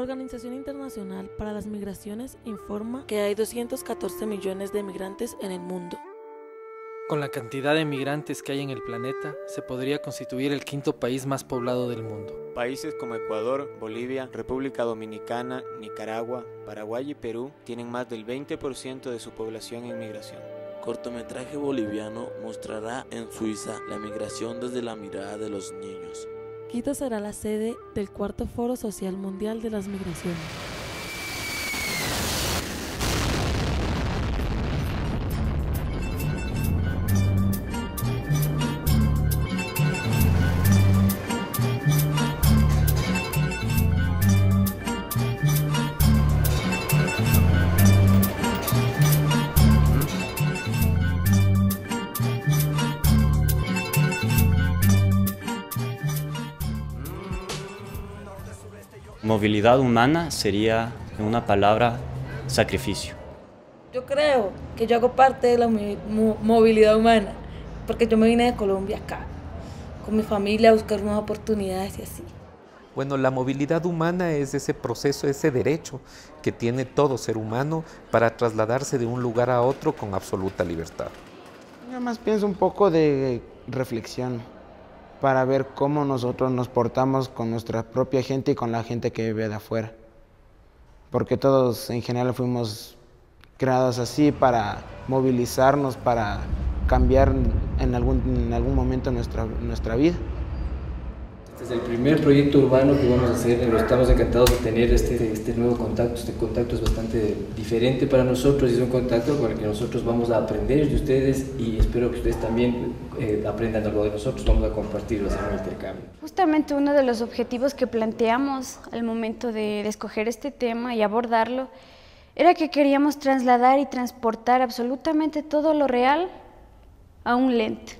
Organización Internacional para las Migraciones informa que hay 214 millones de migrantes en el mundo. Con la cantidad de migrantes que hay en el planeta, se podría constituir el quinto país más poblado del mundo. Países como Ecuador, Bolivia, República Dominicana, Nicaragua, Paraguay y Perú tienen más del 20% de su población en migración. Cortometraje boliviano mostrará en Suiza la migración desde la mirada de los niños. Quito será la sede del cuarto Foro Social Mundial de las Migraciones. Movilidad humana sería, en una palabra, sacrificio. Yo creo que yo hago parte de la movilidad humana, porque yo me vine de Colombia acá, con mi familia a buscar nuevas oportunidades y así. Bueno, la movilidad humana es ese proceso, ese derecho que tiene todo ser humano para trasladarse de un lugar a otro con absoluta libertad. Yo más pienso un poco de reflexión para ver cómo nosotros nos portamos con nuestra propia gente y con la gente que vive de afuera. Porque todos en general fuimos creados así para movilizarnos, para cambiar en algún, en algún momento nuestra, nuestra vida. Este es el primer proyecto urbano que vamos a hacer, estamos encantados de tener este, este nuevo contacto, este contacto es bastante diferente para nosotros es un contacto con el que nosotros vamos a aprender de ustedes y espero que ustedes también eh, aprendan algo de nosotros, vamos a compartirlo, hacer un intercambio. Justamente uno de los objetivos que planteamos al momento de, de escoger este tema y abordarlo era que queríamos trasladar y transportar absolutamente todo lo real a un lente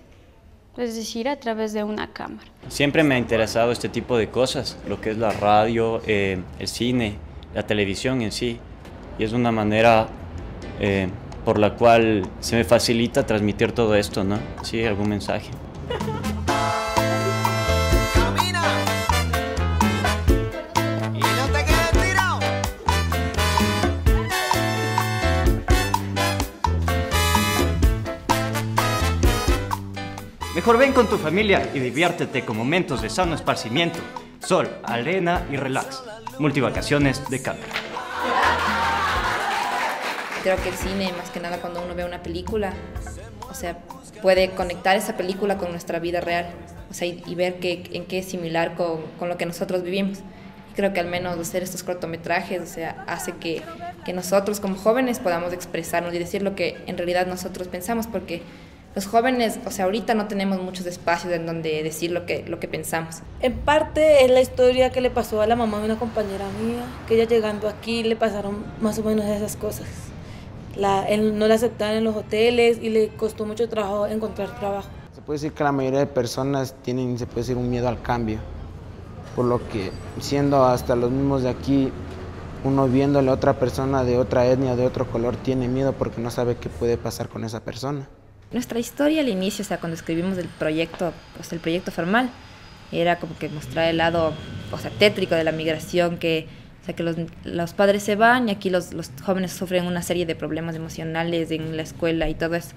es decir, a través de una cámara. Siempre me ha interesado este tipo de cosas, lo que es la radio, eh, el cine, la televisión en sí, y es una manera eh, por la cual se me facilita transmitir todo esto, ¿no? Sí, algún mensaje. Mejor ven con tu familia y diviértete con momentos de sano esparcimiento, sol, arena y relax. Multivacaciones de cámara. Creo que el cine, más que nada cuando uno ve una película, o sea, puede conectar esa película con nuestra vida real, o sea, y, ver que, en qué es similar con, con lo que nosotros vivimos. creo que al menos hacer estos cortometrajes, o sea, hace que, que nosotros como jóvenes podamos expresarnos y decir lo que en realidad nosotros pensamos, porque los jóvenes, o sea, ahorita no tenemos muchos espacios en donde decir lo que, lo que pensamos. En parte es la historia que le pasó a la mamá de una compañera mía, que ella llegando aquí le pasaron más o menos esas cosas. La, él no la aceptaban en los hoteles y le costó mucho trabajo encontrar trabajo. Se puede decir que la mayoría de personas tienen, se puede decir, un miedo al cambio, por lo que siendo hasta los mismos de aquí, uno viéndole a otra persona de otra etnia, de otro color, tiene miedo porque no sabe qué puede pasar con esa persona. Nuestra historia al inicio, o sea, cuando escribimos el proyecto, pues el proyecto formal, era como que mostrar el lado, o sea, tétrico de la migración, que, o sea, que los, los padres se van y aquí los, los, jóvenes sufren una serie de problemas emocionales en la escuela y todo eso.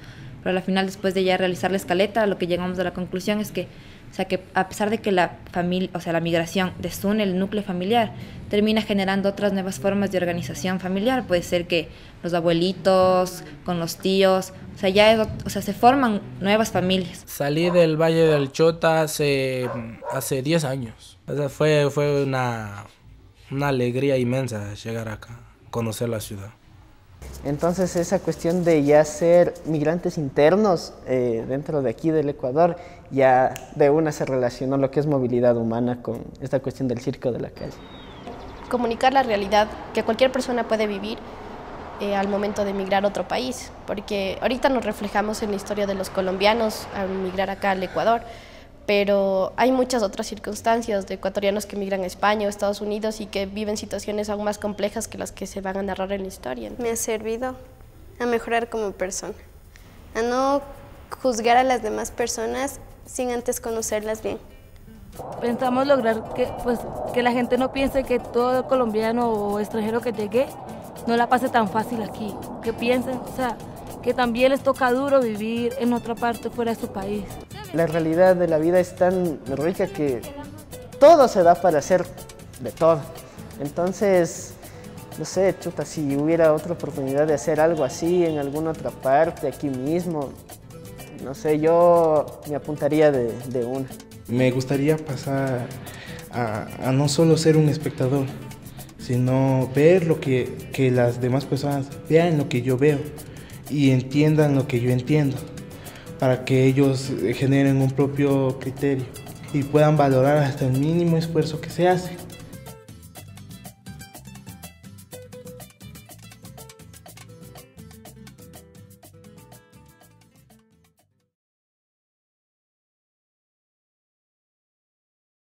Pero al final, después de ya realizar la escaleta, lo que llegamos a la conclusión es que o sea que a pesar de que la familia, o sea, la migración desune el núcleo familiar, termina generando otras nuevas formas de organización familiar. Puede ser que los abuelitos, con los tíos, o sea, ya o sea, se forman nuevas familias. Salí del Valle del Chota hace, hace 10 años. O sea, fue, fue una, una alegría inmensa llegar acá, conocer la ciudad. Entonces esa cuestión de ya ser migrantes internos eh, dentro de aquí del Ecuador, ya de una se relacionó lo que es movilidad humana con esta cuestión del circo de la calle. Comunicar la realidad que cualquier persona puede vivir eh, al momento de emigrar a otro país, porque ahorita nos reflejamos en la historia de los colombianos al migrar acá al Ecuador, pero hay muchas otras circunstancias de ecuatorianos que migran a España o Estados Unidos y que viven situaciones aún más complejas que las que se van a narrar en la historia. Me ha servido a mejorar como persona, a no juzgar a las demás personas sin antes conocerlas bien, Pensamos lograr que, pues, que la gente no piense que todo colombiano o extranjero que llegue no la pase tan fácil aquí. Que piensen, o sea, que también les toca duro vivir en otra parte fuera de su país. La realidad de la vida es tan rica que todo se da para hacer de todo. Entonces, no sé, chuta, si hubiera otra oportunidad de hacer algo así en alguna otra parte, aquí mismo, no sé, yo me apuntaría de, una. Me gustaría pasar a, a, no solo ser un espectador, sino ver lo que, que las demás personas vean lo que yo veo y entiendan lo que yo entiendo, para que ellos generen un propio criterio y puedan valorar hasta el mínimo esfuerzo que se hace.